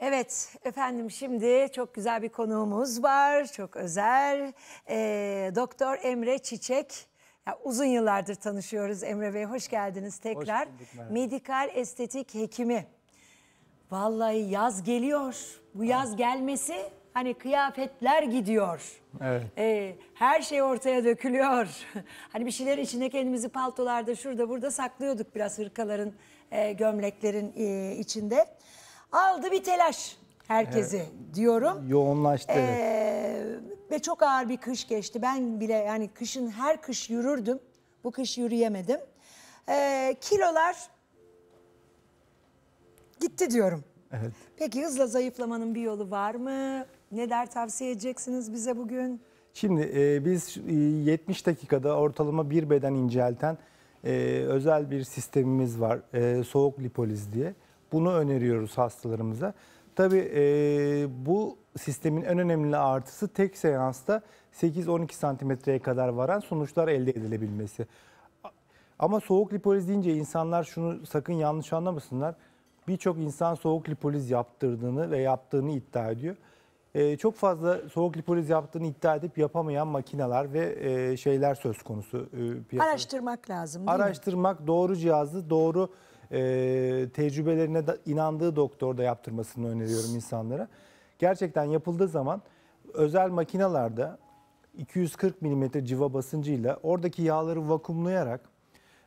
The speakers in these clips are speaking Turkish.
Evet efendim şimdi çok güzel bir konuğumuz var. Çok özel. Ee, Doktor Emre Çiçek. Ya, uzun yıllardır tanışıyoruz Emre Bey. Hoş geldiniz tekrar. bulduk, merhaba. Medikal estetik hekimi. Vallahi yaz geliyor. Bu yaz gelmesi hani kıyafetler gidiyor. Evet. Ee, her şey ortaya dökülüyor. hani bir şeyler içinde kendimizi paltolarda şurada burada saklıyorduk biraz hırkaların, e, gömleklerin e, içinde. Aldı bir telaş herkesi diyorum. Yoğunlaştı evet. Ee, ve çok ağır bir kış geçti. Ben bile yani kışın her kış yürürdüm. Bu kış yürüyemedim. Ee, kilolar gitti diyorum. Evet. Peki hızla zayıflamanın bir yolu var mı? Neler tavsiye edeceksiniz bize bugün? Şimdi e, biz e, 70 dakikada ortalama bir beden incelten e, özel bir sistemimiz var. E, soğuk lipoliz diye. Bunu öneriyoruz hastalarımıza. Tabii e, bu sistemin en önemli artısı tek seansta 8-12 santimetreye kadar varan sonuçlar elde edilebilmesi. Ama soğuk lipoliz deyince insanlar şunu sakın yanlış anlamasınlar. Birçok insan soğuk lipoliz yaptırdığını ve yaptığını iddia ediyor. Ee, çok fazla soğuk lipoliz yaptığını iddia edip yapamayan makineler ve e, şeyler söz konusu e, piyasada. Araştırmak lazım değil mi? Araştırmak, doğru cihazı, doğru e, tecrübelerine da, inandığı doktorda yaptırmasını öneriyorum insanlara. Gerçekten yapıldığı zaman özel makinalarda 240 mm civa basıncıyla oradaki yağları vakumlayarak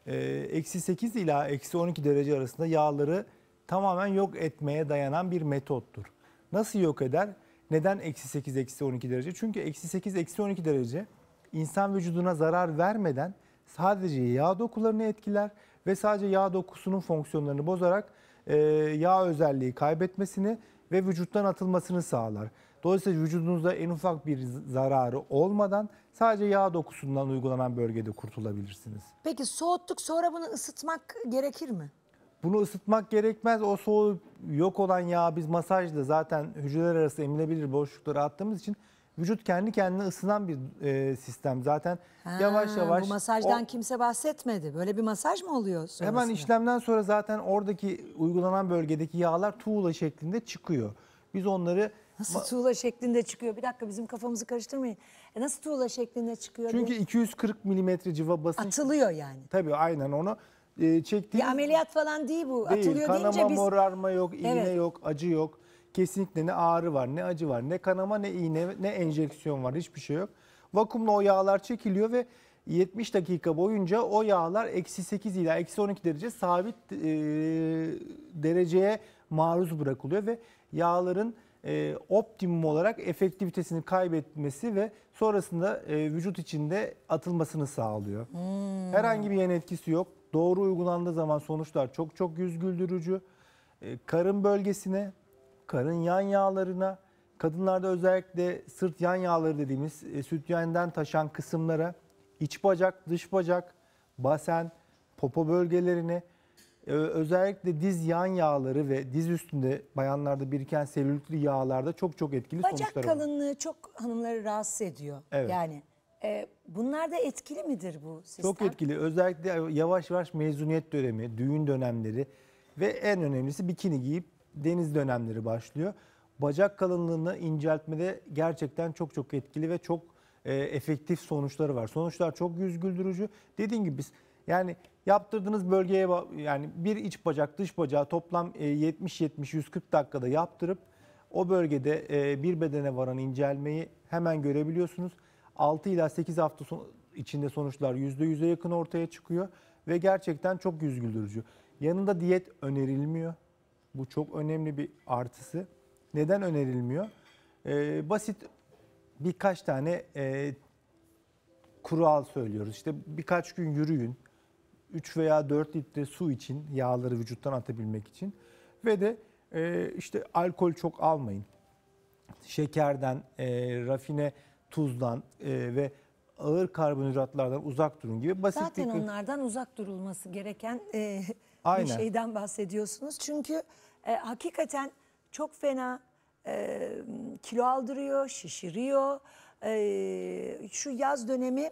e, eksi 8 ila eksi 12 derece arasında yağları tamamen yok etmeye dayanan bir metottur. Nasıl yok eder? Neden eksi 8 eksi 12 derece? Çünkü eksi 8 eksi 12 derece insan vücuduna zarar vermeden sadece yağ dokularını etkiler ve sadece yağ dokusunun fonksiyonlarını bozarak e, yağ özelliği kaybetmesini ve vücuttan atılmasını sağlar. Dolayısıyla vücudunuzda en ufak bir zararı olmadan sadece yağ dokusundan uygulanan bölgede kurtulabilirsiniz. Peki soğuttuk sonra bunu ısıtmak gerekir mi? Bunu ısıtmak gerekmez. O soğuk yok olan yağ biz masajla zaten hücreler arası emilebilir boşlukları attığımız için vücut kendi kendine ısınan bir e, sistem. Zaten yavaş Ha, yavaş Bu masajdan o- kimse bahsetmedi. Böyle bir masaj mı oluyor hemen sonrasında? işlemden sonra zaten oradaki uygulanan bölgedeki yağlar tuğla şeklinde çıkıyor. Biz onları Nasıl tuğla şeklinde çıkıyor? Bir dakika bizim kafamızı karıştırmayın. E nasıl tuğla şeklinde çıkıyor? çünkü 240 milimetre civa basınç Atılıyor yani. tabii aynen onu e, çektiğimiz Bir ameliyat falan değil bu. Değil. Atılıyor Kanama, deyince biz... morarma yok, iğne Evet. yok, acı yok. Kesinlikle ne ağrı var, ne acı var, ne kanama, ne iğne, ne enjeksiyon var. Hiçbir şey yok. Vakumla o yağlar çekiliyor ve 70 dakika boyunca o yağlar eksi 8 ila eksi 12 derece sabit e, dereceye maruz bırakılıyor ve yağların e, optimum olarak efektivitesini kaybetmesi ve sonrasında e, vücut içinde atılmasını sağlıyor. Herhangi bir yan etkisi yok. Doğru uygulandığı zaman sonuçlar çok çok yüz güldürücü. E, karın bölgesine, karın yan yağlarına, kadınlarda özellikle sırt yan yağları dediğimiz e, sütyenden taşan kısımlara, iç bacak, dış bacak, basen, popo bölgelerine, e, özellikle diz yan yağları ve diz üstünde bayanlarda biriken selülitli yağlarda çok çok etkili Bacak sonuçlar var. kalınlığı çok hanımları rahatsız ediyor. Evet. Yani e, bunlar da etkili midir bu sistem? Çok etkili. Özellikle yavaş yavaş mezuniyet dönemi, düğün dönemleri ve en önemlisi bikini giyip deniz dönemleri başlıyor. Bacak kalınlığını inceltmede gerçekten çok çok etkili ve çok e, efektif sonuçları var. Sonuçlar çok yüz güldürücü. Dediğim gibi biz yani yaptırdığınız bölgeye yani bir iç bacak dış bacağı toplam 70-70-140 dakikada yaptırıp o bölgede e, bir bedene varan incelmeyi hemen görebiliyorsunuz. 6 ila 8 hafta içinde sonuçlar %100'e yakın ortaya çıkıyor ve gerçekten çok yüz güldürücü. Yanında diyet önerilmiyor. Bu çok önemli bir artısı. Neden önerilmiyor? E, basit birkaç tane e, kural söylüyoruz. İşte birkaç gün yürüyün. 3 veya 4 litre su için yağları vücuttan atabilmek için ve de e, işte alkol çok almayın. Şekerden, e, rafine tuzdan e, ve ağır karbonhidratlardan uzak durun gibi basit Zaten bir onlardan uzak durulması gereken e, bir Aynen. şeyden bahsediyorsunuz. Çünkü e, hakikaten çok fena e, kilo aldırıyor, şişiriyor. E, şu yaz dönemi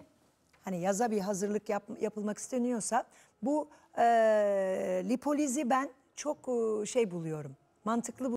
hani yaza bir hazırlık yap- yapılmak isteniyorsa bu e, lipolizi ben çok e, şey buluyorum. Mantıklı